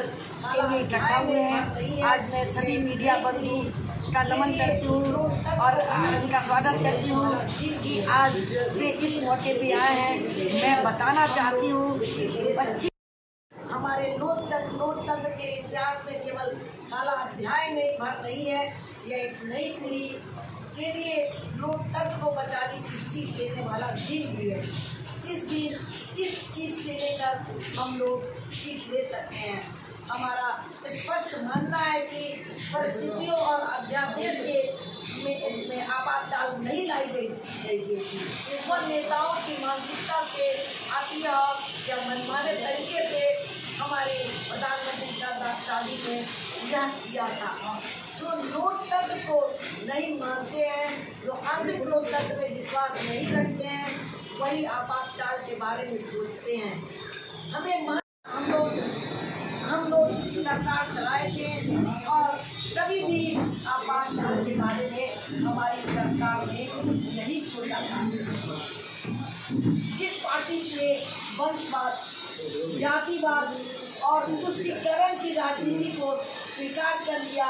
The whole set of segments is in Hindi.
कल के लिए इकट्ठा हुए हैं आज मैं सभी मीडिया बंधु का नमन करती हूँ और उनका स्वागत करती हूँ कि आज ये इस मौके पे आए हैं। मैं बताना चाहती हूँ, बच्चे हमारे लोकतंत्र लोकतंत्र के इतिहास में केवल काला अध्याय नहीं, भर नहीं है। यह एक नई पीढ़ी के लिए लोकतंत्र को बचाने की सीख देने वाला दिन भी है। इस दिन, इस चीज़ से लेकर हम लोग सीख ले सकते हैं। हमारा स्पष्ट मानना है कि परिस्थितियों और अध्यादेश के में, में आपातकाल नहीं लाई गई इस पर नेताओं की मानसिकता से आती है या मनमाने तरीके से हमारे प्रधानमंत्री शादी ने यह किया था। जो लोकतंत्र को नहीं मानते हैं जो आंतरिक लोकतंत्र में विश्वास नहीं रखते हैं वही आपातकाल के बारे में सोचते हैं। हमें मान सरकार चलाए थे, और कभी भी आपातकाल के बारे में हमारी सरकार ने नहीं सोचा था। जिस पार्टी ने वंशवाद, जातिवाद और तुष्टिकरण की राजनीति को स्वीकार कर लिया,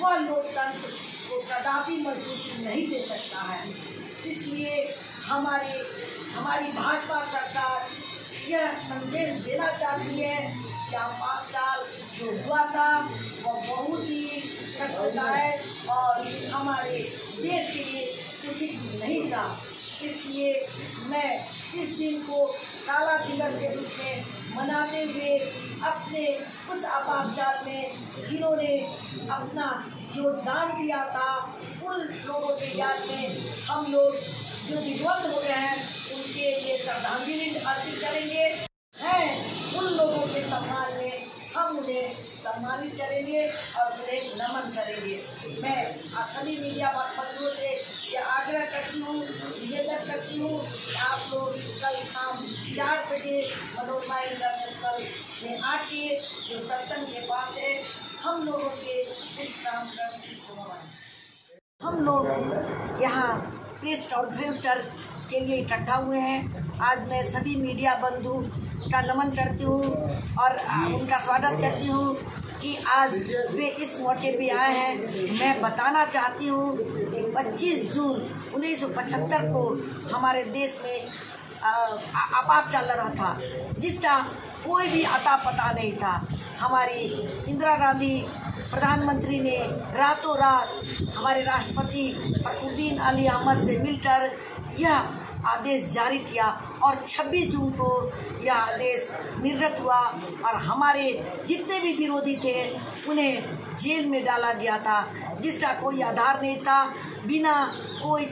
वह लोकतंत्र को कदापि मजबूती नहीं दे सकता है। इसलिए हमारे, हमारी भाजपा सरकार यह संदेश देना चाहती है हुआ था वह बहुत ही कष्टदायक और हमारे देश के लिए उचित नहीं था। इसलिए मैं इस दिन को काला दिवस के रूप में मनाते हुए अपने उस आपातकाल में जिन्होंने अपना योगदान दिया था, उन लोगों के याद में हम लोग जो विध्वंस हो गए हैं, उनके लिए श्रद्धांजलि अर्पित करेंगे। हैं उन लोगों के सम्मान में हम उन्हें सम्मानित करेंगे और उन्हें नमन करेंगे। मैं आप सभी मीडिया बंधुओं से यह आग्रह करती हूँ, निवेदन करती हूँ आप लोग कल शाम चार बजे मनोरमा इंटरनेशनल में आके जो सत्संग के पास है, हम लोगों के इस काम का हम लोग यहाँ प्रेस कॉन्फ्रेंस कर के लिए इकट्ठा हुए हैं। आज मैं सभी मीडिया बंधु का नमन करती हूँ और उनका स्वागत करती हूँ कि आज वे इस मौके पे आए हैं। मैं बताना चाहती हूँ कि 25 जून 1975 को हमारे देश में आपात चल रहा था, जिसका कोई भी अता पता नहीं था। हमारी इंदिरा गांधी प्रधानमंत्री ने रातों रात हमारे राष्ट्रपति फखरुद्दीन अली अहमद से मिलकर यह आदेश जारी किया और 26 जून को यह आदेश निर्गत हुआ और हमारे जितने भी विरोधी थे, उन्हें जेल में डाला गया था, जिसका कोई आधार नहीं था, बिना कोई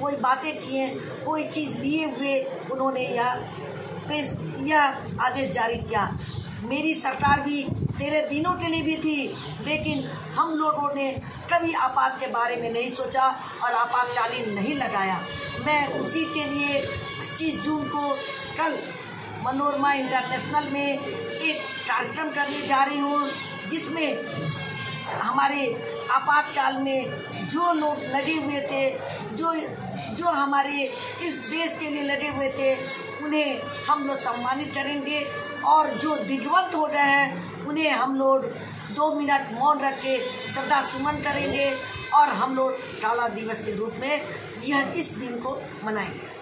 कोई बातें किए, कोई चीज़ लिए हुए, उन्होंने यह प्रेस, यह आदेश जारी किया। मेरी सरकार भी तेरह दिनों के लिए भी थी, लेकिन हम लोगों ने कभी आपात के बारे में नहीं सोचा और आपातकालीन नहीं लगाया। मैं उसी के लिए पच्चीस जून को कल मनोरमा इंटरनेशनल में एक कार्यक्रम करने जा रही हूँ, जिसमें हमारे आपातकाल में जो लोग लड़े हुए थे, जो जो हमारे इस देश के लिए लड़े हुए थे, उन्हें हम लोग सम्मानित करेंगे और जो दिग्वंत हो गए हैं उन्हें हम लोग दो मिनट मौन रख के श्रद्धा सुमन करेंगे और हम लोग काला दिवस के रूप में यह इस दिन को मनाएँगे।